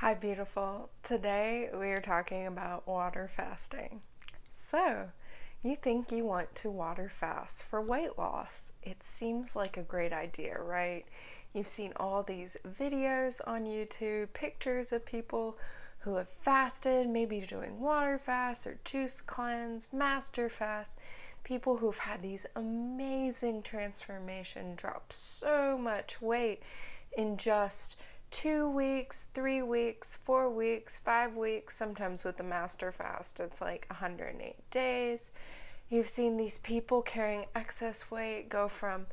Hi, beautiful. Today we are talking about water fasting. So, you think you want to water fast for weight loss? It seems like a great idea, right? You've seen all these videos on YouTube, pictures of people who have fasted, maybe doing water fast or juice cleanse, master fast. People who've had these amazing transformation, drop so much weight in just two weeks, three weeks, four weeks, five weeks, sometimes with the master fast, it's like 108 days. You've seen these people carrying excess weight go from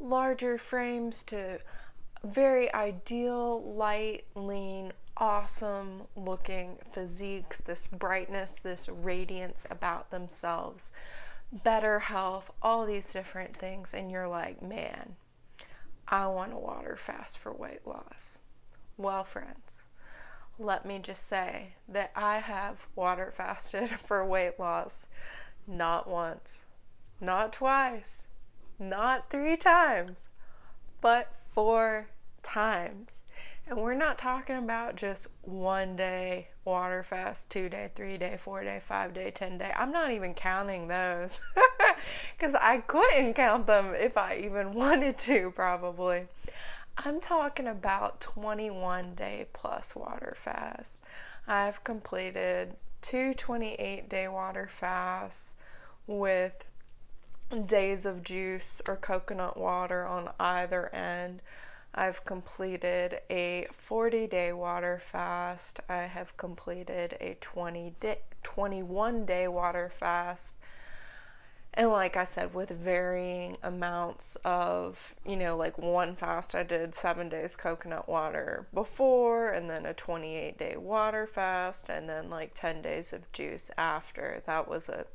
larger frames to very ideal, light, lean, awesome looking physiques, this brightness, this radiance about themselves, better health, all these different things. And you're like, man, I want to water fast for weight loss. Well, friends, let me just say that I have water fasted for weight loss not once, not twice, not three times, but four times. And we're not talking about just one day water fast, two day, three day, four day, five day, ten day. I'm not even counting those because I couldn't count them if I even wanted to, probably. I'm talking about 21 day plus water fasts. I've completed two 28 day water fasts with days of juice or coconut water on either end. I've completed a 40 day water fast. I have completed a 20 day, 21 day water fast and like I said, with varying amounts of, you know, like one fast, I did seven days coconut water before, and then a 28 day water fast, and then like 10 days of juice after. That was a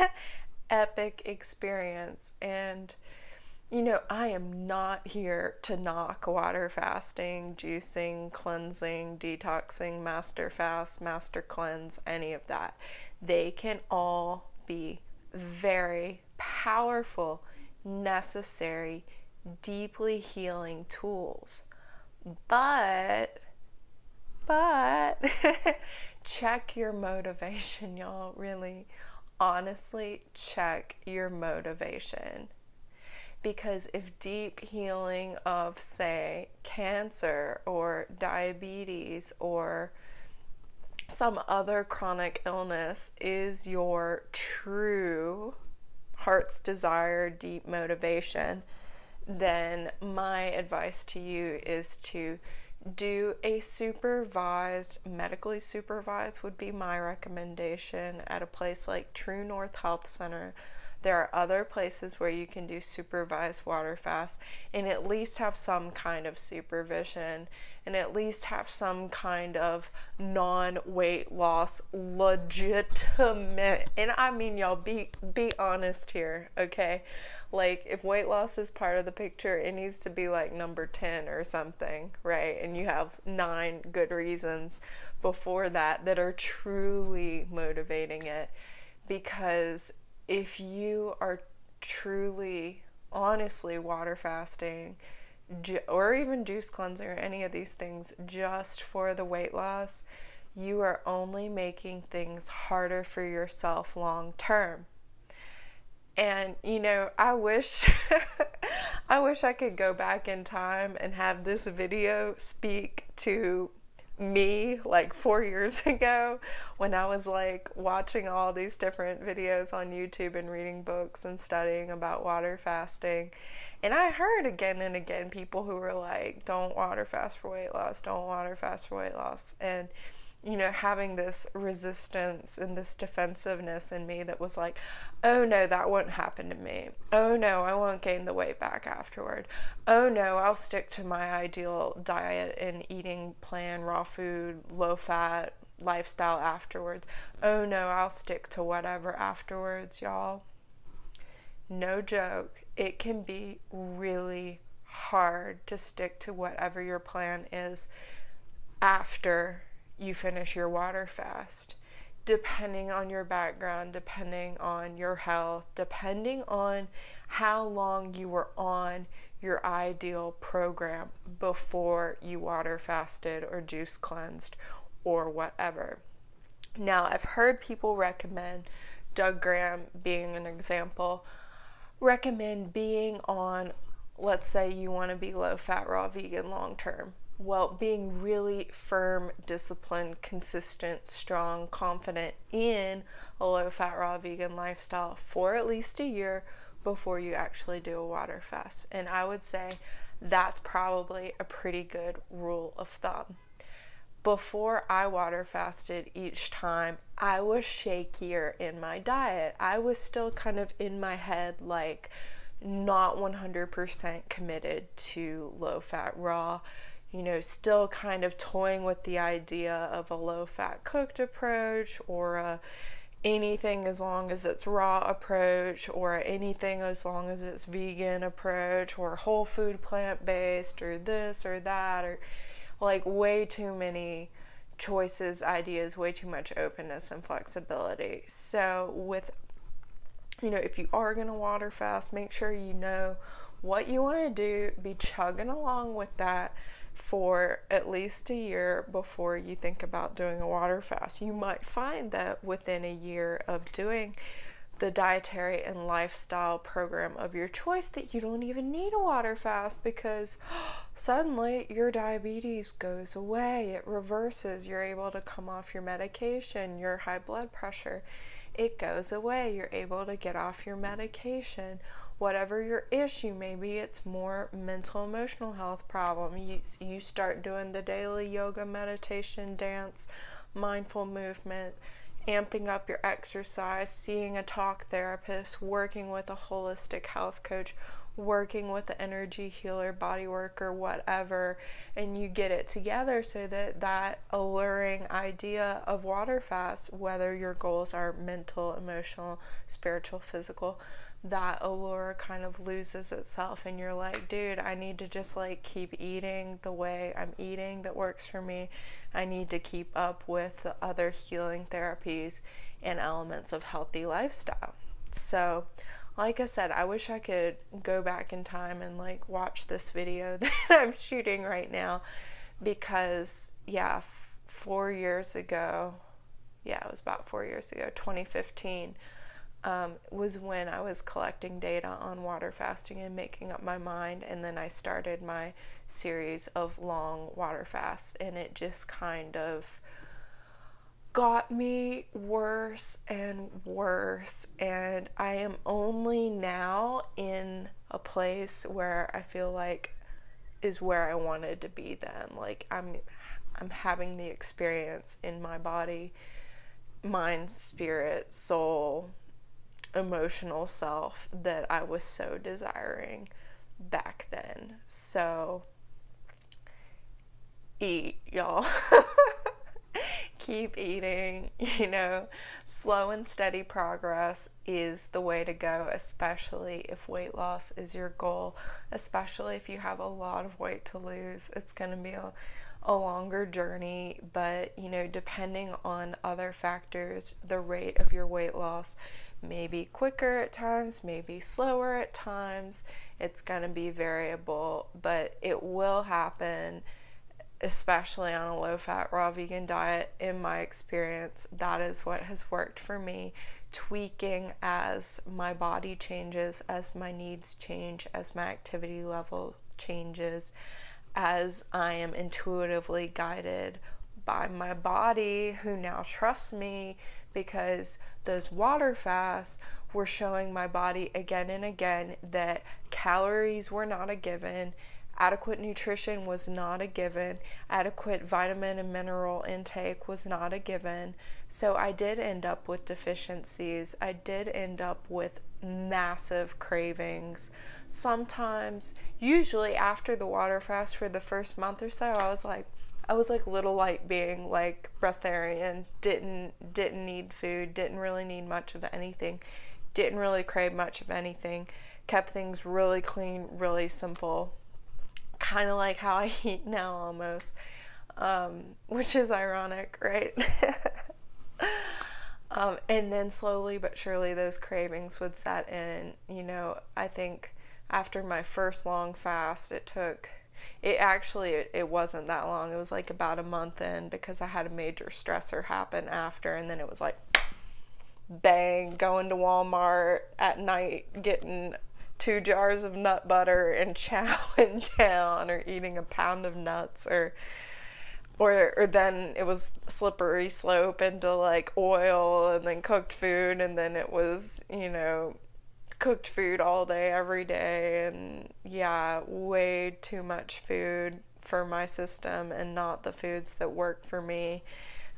epic experience. And, you know, I am not here to knock water fasting, juicing, cleansing, detoxing, master fast, master cleanse, any of that. They can all be very powerful, necessary, deeply healing tools. But, but, check your motivation, y'all. Really, honestly, check your motivation. Because if deep healing of, say, cancer or diabetes or some other chronic illness is your true heart's desire, deep motivation, then my advice to you is to do a supervised, medically supervised, would be my recommendation at a place like True North Health Center. There are other places where you can do supervised water fast and at least have some kind of supervision and at least have some kind of non weight loss legitimate and I mean y'all be be honest here, okay? Like if weight loss is part of the picture, it needs to be like number 10 or something, right? And you have nine good reasons before that that are truly motivating it because if you are truly honestly water fasting or even juice cleansing or any of these things just for the weight loss, you are only making things harder for yourself long term. And you know, I wish I wish I could go back in time and have this video speak to me like 4 years ago when I was like watching all these different videos on YouTube and reading books and studying about water fasting and I heard again and again people who were like, don't water fast for weight loss, don't water fast for weight loss. And, you know, having this resistance and this defensiveness in me that was like, oh no, that won't happen to me. Oh no, I won't gain the weight back afterward. Oh no, I'll stick to my ideal diet and eating plan, raw food, low fat lifestyle afterwards. Oh no, I'll stick to whatever afterwards, y'all. No joke it can be really hard to stick to whatever your plan is after you finish your water fast, depending on your background, depending on your health, depending on how long you were on your ideal program before you water fasted or juice cleansed or whatever. Now, I've heard people recommend Doug Graham being an example, recommend being on, let's say you want to be low fat, raw vegan long term. Well, being really firm, disciplined, consistent, strong, confident in a low fat, raw vegan lifestyle for at least a year before you actually do a water fast. And I would say that's probably a pretty good rule of thumb. Before I water fasted each time, I was shakier in my diet. I was still kind of in my head, like not 100% committed to low fat raw you know, still kind of toying with the idea of a low fat cooked approach or a anything as long as it's raw approach or anything as long as it's vegan approach or whole food plant based or this or that or like way too many choices ideas way too much openness and flexibility so with you know if you are going to water fast make sure you know what you want to do be chugging along with that for at least a year before you think about doing a water fast. You might find that within a year of doing the dietary and lifestyle program of your choice that you don't even need a water fast because suddenly your diabetes goes away. It reverses. You're able to come off your medication, your high blood pressure. It goes away. You're able to get off your medication whatever your issue maybe it's more mental emotional health problem you, you start doing the daily yoga meditation dance mindful movement amping up your exercise seeing a talk therapist working with a holistic health coach working with the energy healer body worker whatever and you get it together so that that alluring idea of water fast whether your goals are mental emotional spiritual physical that allure kind of loses itself and you're like, dude, I need to just like keep eating the way I'm eating that works for me. I need to keep up with the other healing therapies and elements of healthy lifestyle. So, like I said, I wish I could go back in time and like watch this video that I'm shooting right now because, yeah, four years ago, yeah, it was about four years ago, 2015 um, was when I was collecting data on water fasting and making up my mind. And then I started my series of long water fasts, and it just kind of got me worse and worse. And I am only now in a place where I feel like is where I wanted to be then. Like I'm I'm having the experience in my body, mind, spirit, soul, emotional self that I was so desiring back then. So, eat, y'all. Keep eating, you know, slow and steady progress is the way to go, especially if weight loss is your goal, especially if you have a lot of weight to lose. It's going to be a, a longer journey, but you know, depending on other factors, the rate of your weight loss maybe quicker at times, maybe slower at times. It's going to be variable, but it will happen, especially on a low fat, raw vegan diet. In my experience, that is what has worked for me. Tweaking as my body changes, as my needs change, as my activity level changes, as I am intuitively guided by my body, who now trusts me because those water fasts were showing my body again and again that calories were not a given, adequate nutrition was not a given, adequate vitamin and mineral intake was not a given. So I did end up with deficiencies. I did end up with massive cravings. Sometimes, usually after the water fast for the first month or so, I was like, I was like little light being like breatharian, didn't didn't need food, didn't really need much of anything, didn't really crave much of anything, kept things really clean, really simple, kind of like how I eat now almost, um, which is ironic, right? um, and then slowly but surely those cravings would set in. You know, I think after my first long fast, it took it actually it, it wasn't that long. It was like about a month in because I had a major stressor happen after and then it was like bang going to Walmart at night getting two jars of nut butter and chowing down or eating a pound of nuts or or or then it was slippery slope into like oil and then cooked food and then it was you know cooked food all day every day and yeah way too much food for my system and not the foods that work for me.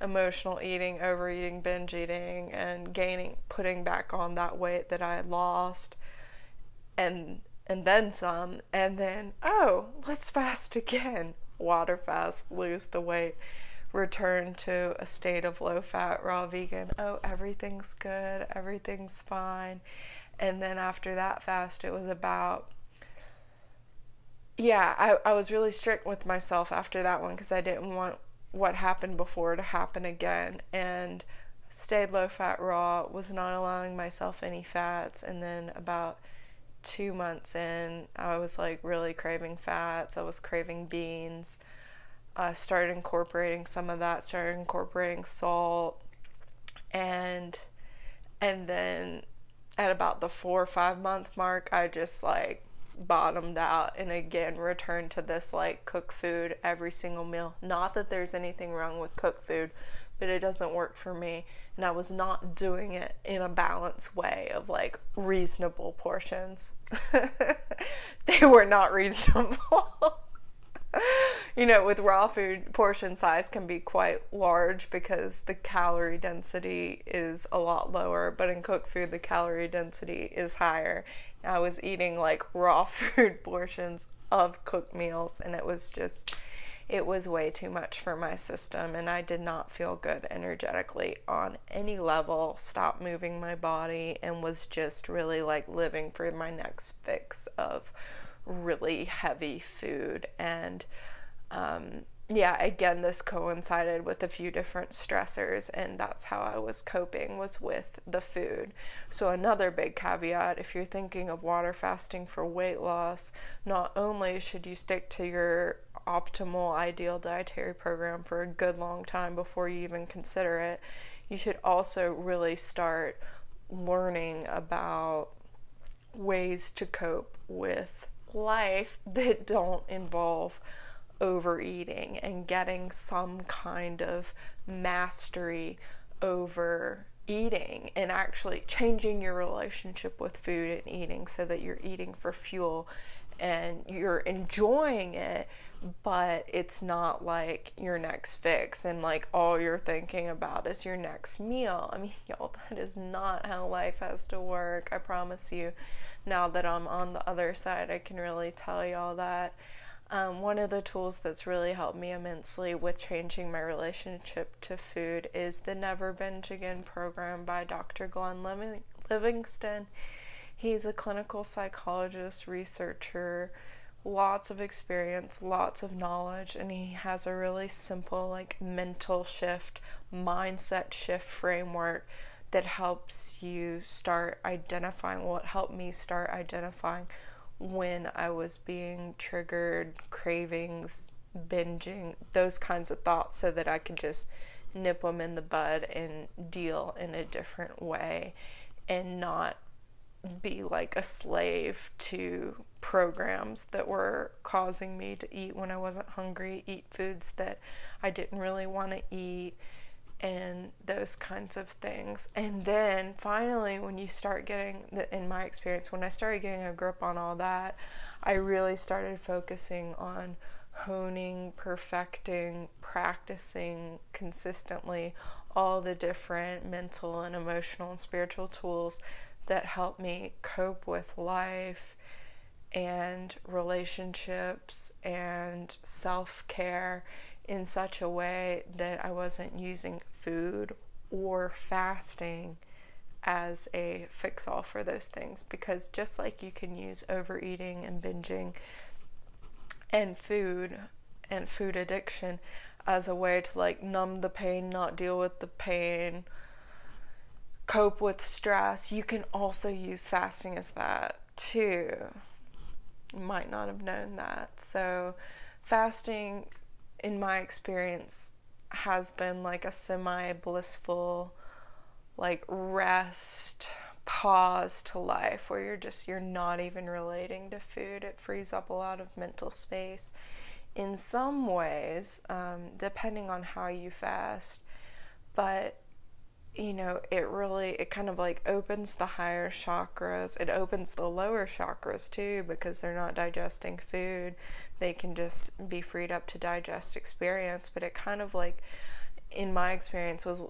Emotional eating overeating binge eating and gaining putting back on that weight that i had lost and and then some and then oh let's fast again. Water fast, lose the weight, return to a state of low fat, raw vegan. Oh, everything's good, everything's fine. And then after that fast, it was about, yeah, I, I was really strict with myself after that one because I didn't want what happened before to happen again. And stayed low fat, raw, was not allowing myself any fats. And then about, two months in, I was like really craving fats. I was craving beans. I started incorporating some of that. Started incorporating salt, and and then at about the four or five month mark, I just like bottomed out and again returned to this like cook food every single meal. Not that there's anything wrong with cooked food, but it doesn't work for me. And I was not doing it in a balanced way of like reasonable portions. they were not reasonable. you know, with raw food, portion size can be quite large because the calorie density is a lot lower, but in cooked food, the calorie density is higher. I was eating like raw food portions of cooked meals, and it was just it was way too much for my system and I did not feel good energetically on any level. Stopped moving my body and was just really like living for my next fix of really heavy food. And um, yeah, again, this coincided with a few different stressors, and that's how I was coping was with the food. So another big caveat: if you're thinking of water fasting for weight loss, not only should you stick to your optimal, ideal dietary program for a good long time before you even consider it. You should also really start learning about ways to cope with life that don't involve overeating and getting some kind of mastery over eating and actually changing your relationship with food and eating so that you're eating for fuel and you're enjoying it but it's not like your next fix and like all you're thinking about is your next meal. I mean, y'all, that is not how life has to work. I promise you. Now that I'm on the other side, I can really tell y'all that. Um, one of the tools that's really helped me immensely with changing my relationship to food is the Never Binge Again program by Dr. Glenn Livingston. He's a clinical psychologist, researcher, lots of experience, lots of knowledge, and he has a really simple, like, mental shift, mindset shift framework that helps you start identifying what helped me start identifying when I was being triggered, cravings, binging, those kinds of thoughts, so that I could just nip them in the bud and deal in a different way and not be like a slave to programs that were causing me to eat when I wasn't hungry, eat foods that I didn't really want to eat, and those kinds of things. And then finally, when you start getting, the, in my experience, when I started getting a grip on all that, I really started focusing on honing, perfecting, practicing consistently all the different mental and emotional and spiritual tools that help me cope with life and relationships and self care in such a way that I wasn't using food or fasting as a fix all for those things. Because just like you can use overeating and binging and food and food addiction as a way to like numb the pain, not deal with the pain, cope with stress, you can also use fasting as that too. You might not have known that. So, fasting, in my experience, has been like a semi blissful, like rest, pause to life where you're just, you're not even relating to food. It frees up a lot of mental space. In some ways, um, depending on how you fast, but you know, it really it kind of like opens the higher chakras. It opens the lower chakras too because they're not digesting food. They can just be freed up to digest experience, but it kind of like in my experience was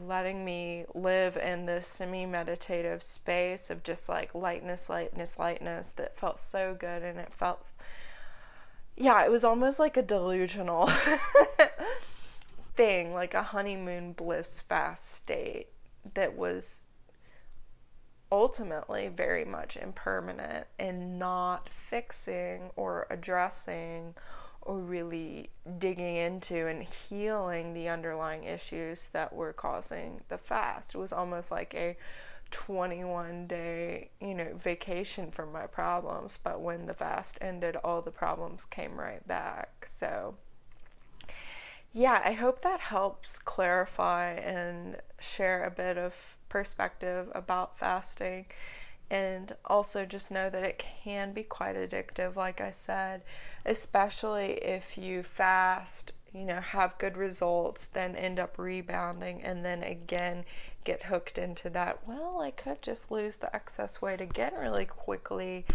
letting me live in this semi-meditative space of just like lightness, lightness, lightness that felt so good and it felt yeah, it was almost like a delusional thing, like a honeymoon bliss fast state that was ultimately very much impermanent and not fixing or addressing or really digging into and healing the underlying issues that were causing the fast. It was almost like a 21 day, you know, vacation from my problems, but when the fast ended, all the problems came right back. So, yeah, I hope that helps clarify and share a bit of perspective about fasting. And also just know that it can be quite addictive, like I said, especially if you fast, you know, have good results, then end up rebounding, and then again get hooked into that. Well, I could just lose the excess weight again really quickly.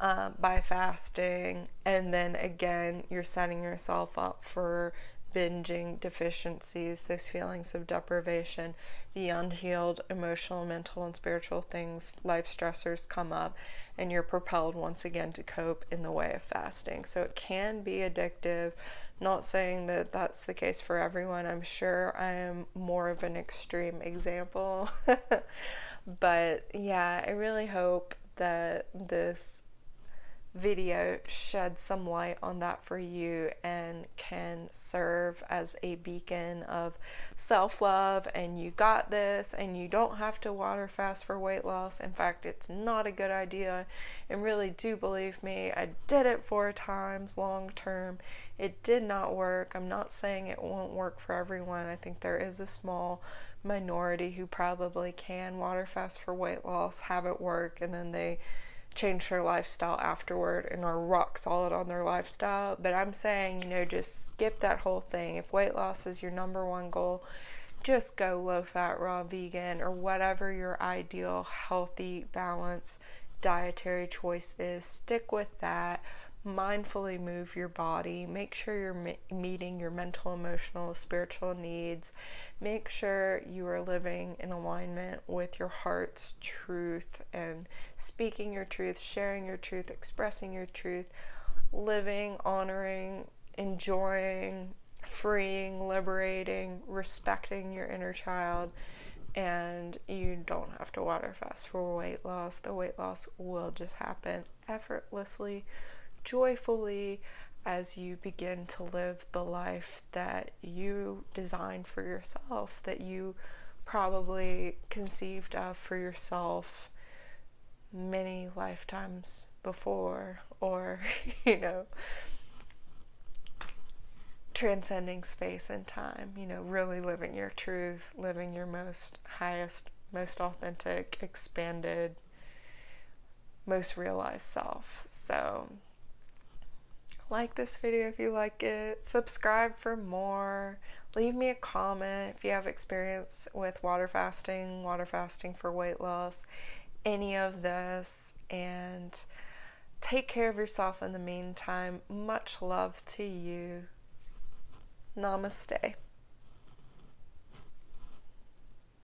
Um, by fasting, and then again, you're setting yourself up for binging deficiencies, those feelings of deprivation, the unhealed emotional, mental, and spiritual things, life stressors come up, and you're propelled once again to cope in the way of fasting. So it can be addictive. Not saying that that's the case for everyone. I'm sure I am more of an extreme example. but yeah, I really hope that this video shed some light on that for you and can serve as a beacon of self love and you got this and you don't have to water fast for weight loss. In fact, it's not a good idea. And really, do believe me, I did it four times long term. It did not work. I'm not saying it won't work for everyone. I think there is a small minority who probably can water fast for weight loss, have it work, and then they change their lifestyle afterward and are rock solid on their lifestyle. But I'm saying, you know, just skip that whole thing. If weight loss is your number one goal, just go low fat, raw vegan, or whatever your ideal, healthy, balanced dietary choice is. Stick with that mindfully move your body, make sure you're meeting your mental, emotional, spiritual needs, make sure you are living in alignment with your heart's truth and speaking your truth, sharing your truth, expressing your truth, living, honoring, enjoying, freeing, liberating, respecting your inner child. And you don't have to water fast for weight loss. The weight loss will just happen effortlessly joyfully as you begin to live the life that you designed for yourself, that you probably conceived of for yourself many lifetimes before, or, you know, transcending space and time, you know, really living your truth, living your most highest, most authentic, expanded, most realized self. So, like this video if you like it, subscribe for more, leave me a comment if you have experience with water fasting, water fasting for weight loss, any of this, and take care of yourself in the meantime. Much love to you. Namaste.